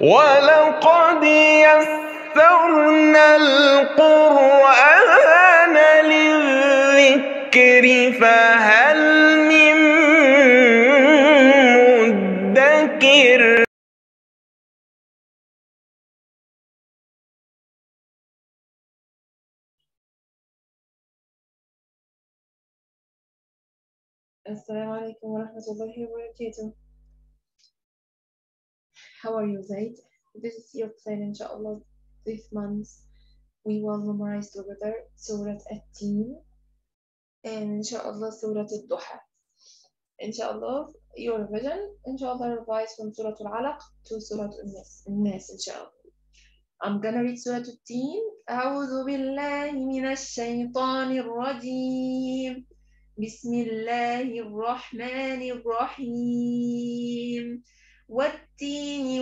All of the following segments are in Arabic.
ولقد يسرنا القرآن للذكر فهل من مدكر السلام عليكم ورحمة الله وبركاته. How are you Zaid? This is your plan inshallah this month we will memorize together Surah At-Teen and inshallah Surah Al-Duha inshallah your revision inshallah revise from Surah Al-Alaq to Surah Al-Nas الناس inshallah I'm gonna read Surah At-Teen أعوذ بالله من الشيطان الرجيم بسم الله الرحمن الرحيم والتين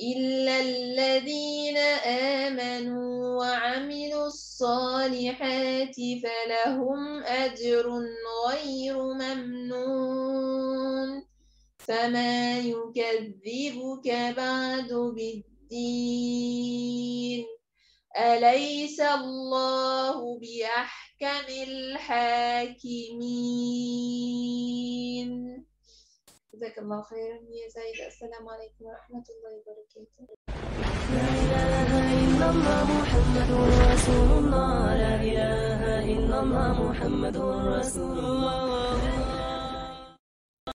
إلا الذين آمنوا وعملوا الصالحات فلهم أجر غير ممنون فما يكذبك بعد بالدين أليس الله بأحكم الحاكمين جزاك الله خيرا يا زايد السلام عليكم ورحمة الله وبركاته. لا إله إلا الله محمد رسول الله. لا إله إلا الله محمد رسول الله.